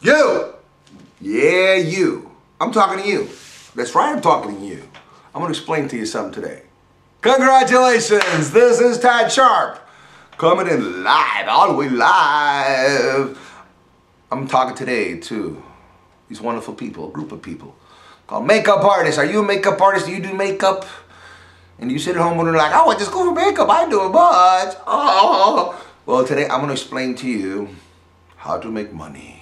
You! Yeah, you. I'm talking to you. That's right, I'm talking to you. I'm gonna explain to you something today. Congratulations! This is Tad Sharpe. Coming in live, all the way live. I'm talking today to these wonderful people, a group of people called makeup artists. Are you a makeup artist? Do you do makeup? And you sit at home and you're like, oh, I just go for makeup. I do it much. Oh. Well, today I'm to explain to you how to make money.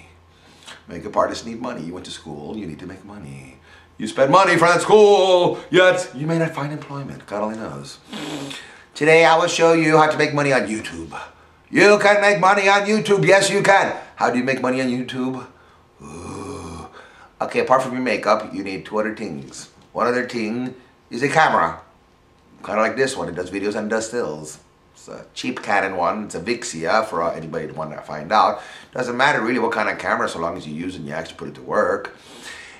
Makeup artists need money. You went to school, you need to make money. You spend money for that school, yet you may not find employment. God only knows. Today I will show you how to make money on YouTube. You can make money on YouTube. Yes, you can. How do you make money on YouTube? Ooh. Okay, apart from your makeup, you need two other things. One other thing is a camera. Kind of like this one. It does videos and does stills. It's a cheap Canon one. It's a Vixia for anybody to want to find out. Doesn't matter really what kind of camera so long as you use and you actually put it to work.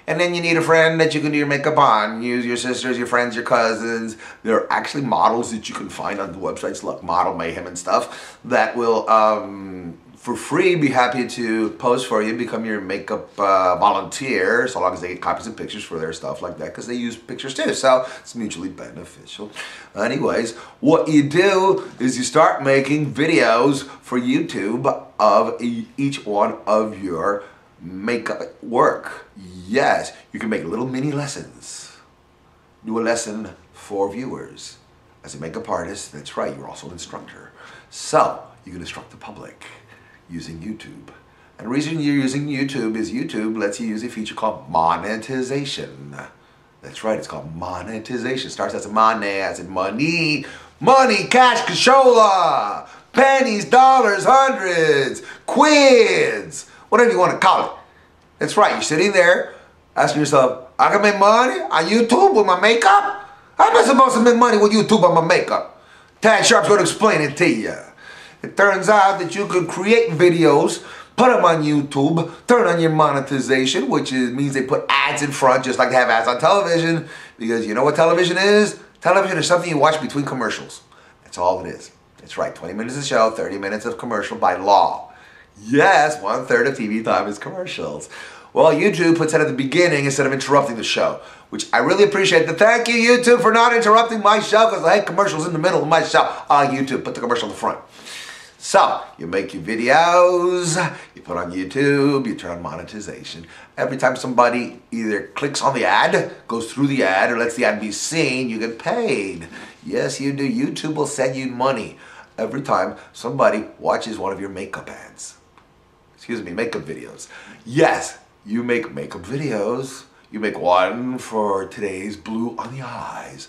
And then you need a friend that you can do your makeup on. Use your sisters, your friends, your cousins. There are actually models that you can find on the websites like Model Mayhem and stuff that will, um, for free, be happy to pose for you, become your makeup uh, volunteer, so long as they get copies of pictures for their stuff like that, because they use pictures too, so it's mutually beneficial. Anyways, what you do is you start making videos for YouTube of each one of your makeup work. Yes, you can make little mini lessons. Do a lesson for viewers. As a makeup artist, that's right, you're also an instructor. So, you can instruct the public using YouTube. And the reason you're using YouTube is YouTube lets you use a feature called monetization. That's right, it's called monetization. Starts as a money, as in money, money, cash, cashola, pennies, dollars, hundreds, quids, whatever you want to call it. That's right, you're sitting there asking yourself, I can make money on YouTube with my makeup? How am I supposed to make money with YouTube on my makeup? Tad Sharpe's going to explain it to you. It turns out that you can create videos, put them on YouTube, turn on your monetization, which is, means they put ads in front, just like they have ads on television, because you know what television is? Television is something you watch between commercials. That's all it is. That's right, 20 minutes of show, 30 minutes of commercial by law. Yes, one third of TV time is commercials. Well, YouTube puts that at the beginning instead of interrupting the show, which I really appreciate. The thank you, YouTube, for not interrupting my show because I hate commercials in the middle of my show. Ah, YouTube, put the commercial in the front. So, you make your videos, you put on YouTube, you turn on monetization. Every time somebody either clicks on the ad, goes through the ad, or lets the ad be seen, you get paid. Yes, you do. YouTube will send you money every time somebody watches one of your makeup ads excuse me, makeup videos. Yes, you make makeup videos. You make one for today's blue on the eyes.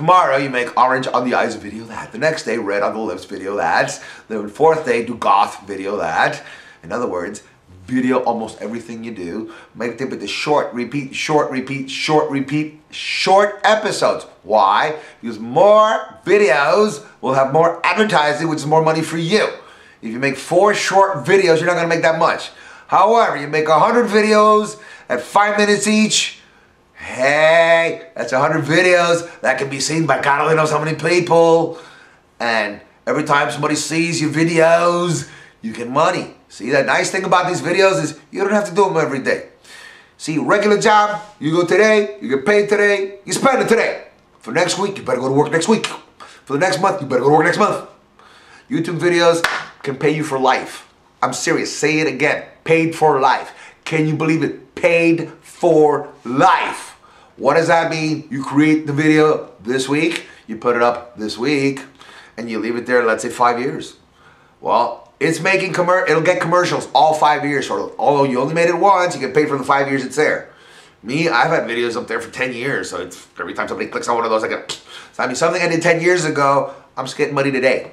Tomorrow you make orange on the eyes video that. The next day red on the lips video that. The fourth day do goth video that. In other words, video almost everything you do. Make them with the short, repeat, short, repeat, short, repeat, short episodes. Why? Because more videos will have more advertising, which is more money for you. If you make four short videos, you're not gonna make that much. However, you make 100 videos at five minutes each, hey, that's 100 videos that can be seen by God only knows how many people. And every time somebody sees your videos, you get money. See, that nice thing about these videos is you don't have to do them every day. See, regular job, you go today, you get paid today, you spend it today. For next week, you better go to work next week. For the next month, you better go to work next month. YouTube videos, can pay you for life. I'm serious. Say it again. Paid for life. Can you believe it? Paid for life. What does that mean? You create the video this week, you put it up this week, and you leave it there, let's say five years. Well, it's making commer it'll get commercials all five years. Although you only made it once, you get paid for the five years it's there. Me, I've had videos up there for 10 years, so every time somebody clicks on one of those, I get, so I mean something I did 10 years ago, I'm just getting money today.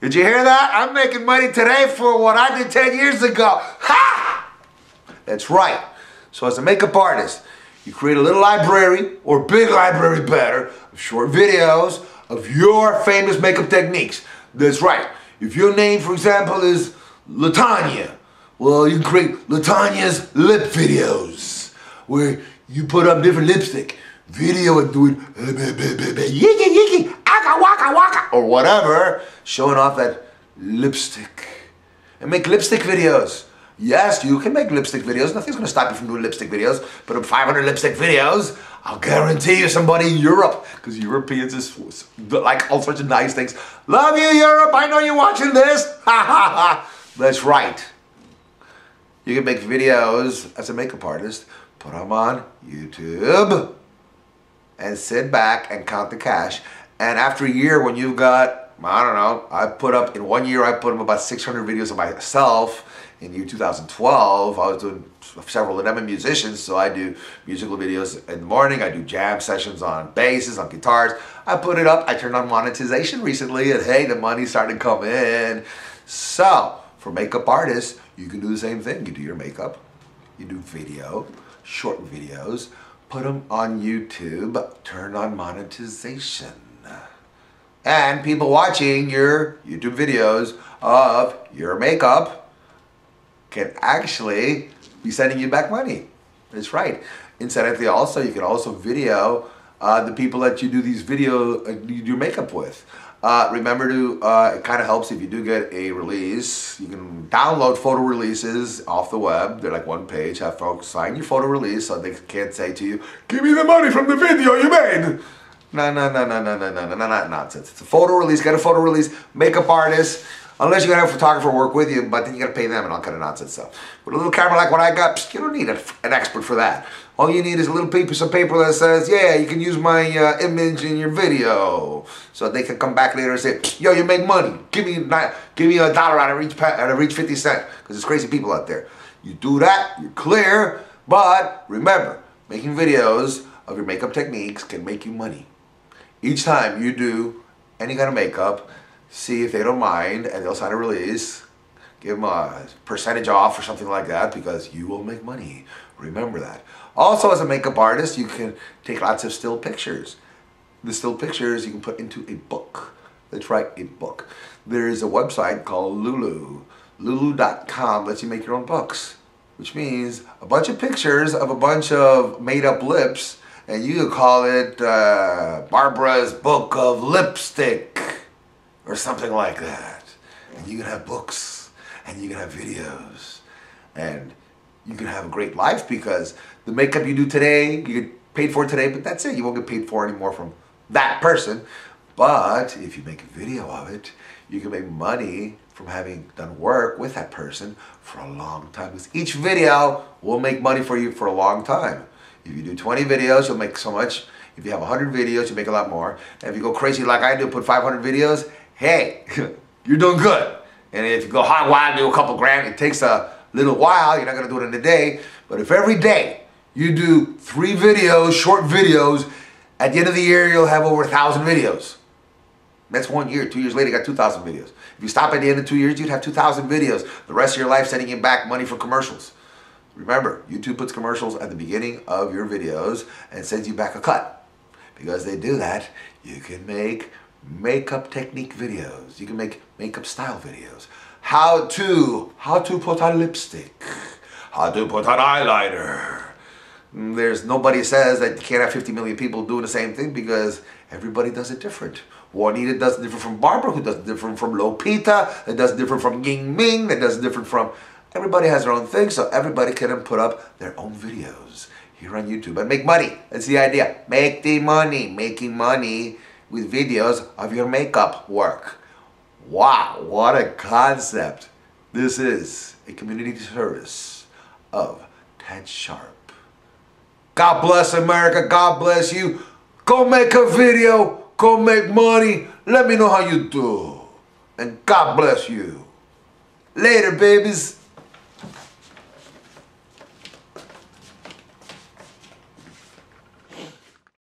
Did you hear that? I'm making money today for what I did 10 years ago. Ha! That's right. So as a makeup artist, you create a little library, or big library better, of short videos of your famous makeup techniques. That's right. If your name, for example, is Latanya, well, you create Latanya's lip videos, where you put up different lipstick. Video and doing yiki yiki aka waka waka or whatever, showing off that lipstick. And make lipstick videos. Yes, you can make lipstick videos. Nothing's gonna stop you from doing lipstick videos. Up 500 lipstick videos. I'll guarantee you somebody in Europe, because Europeans is like all sorts of nice things. Love you, Europe. I know you're watching this. Ha ha ha. That's right. You can make videos as a makeup artist, put them on YouTube, and sit back and count the cash. And after a year, when you've got, I don't know, I put up, in one year, I put up about 600 videos of myself. In year 2012, I was doing several of them and musicians, so I do musical videos in the morning, I do jam sessions on basses, on guitars. I put it up, I turned on monetization recently, and hey, the money started to come in. So, for makeup artists, you can do the same thing. You do your makeup, you do video, short videos, put them on YouTube, turn on monetization. And people watching your YouTube videos of your makeup can actually be sending you back money. That's right. Incidentally, also, you can also video uh, the people that you do these video, uh, you do makeup with. Uh, remember to, uh, it kind of helps if you do get a release. You can download photo releases off the web. They're like one page. Have folks sign your photo release so they can't say to you, give me the money from the video you made. No, no, no, no, no, no, no, no, no, nonsense. It's a photo release. Get a photo release. Makeup artist. Unless you're gonna have a photographer work with you, but then you gotta pay them and all kind of nonsense stuff. With a little camera like what I got, you don't need an expert for that. All you need is a little piece of paper that says, yeah, you can use my uh, image in your video. So they can come back later and say, yo, you make money. Give me, give me a dollar out of each, out of each 50 cent. Because there's crazy people out there. You do that, you're clear. But remember, making videos of your makeup techniques can make you money. Each time you do any kind of makeup, see if they don't mind and they'll sign a release. Give them a percentage off or something like that because you will make money. Remember that. Also, as a makeup artist, you can take lots of still pictures. The still pictures you can put into a book. That's right, a book. There is a website called Lulu. Lulu.com lets you make your own books, which means a bunch of pictures of a bunch of made up lips, and you could call it uh, Barbara's Book of Lipstick or something like that. And you can have books and you can have videos and you can have a great life because the makeup you do today, you get paid for today, but that's it. You won't get paid for anymore from that person. But if you make a video of it, you can make money from having done work with that person for a long time. Because each video will make money for you for a long time. If you do 20 videos, you'll make so much. If you have 100 videos, you make a lot more. And if you go crazy like I do, put 500 videos, hey, you're doing good. And if you go hot wild, do a couple grand, it takes a little while. You're not gonna do it in a day. But if every day you do three videos, short videos, at the end of the year, you'll have over a thousand videos. That's one year. Two years later, you got 2,000 videos. If you stop at the end of two years, you'd have 2,000 videos. The rest of your life sending you back money for commercials. Remember, YouTube puts commercials at the beginning of your videos and sends you back a cut. Because they do that, you can make makeup technique videos. You can make makeup style videos. How to, how to put on lipstick. How to put on eyeliner. Mm, there's nobody says that you can't have 50 million people doing the same thing because everybody does it different. Juanita does it different from Barbara, who does it different from Lopita, that does it different from Ying Ming, that does it different from... Everybody has their own thing, so everybody can put up their own videos here on YouTube and make money. That's the idea. Make the money. Making money with videos of your makeup work. Wow, what a concept. This is a community service of Tad Sharpe. God bless America. God bless you. Go make a video. Go make money. Let me know how you do. And God bless you. Later, babies.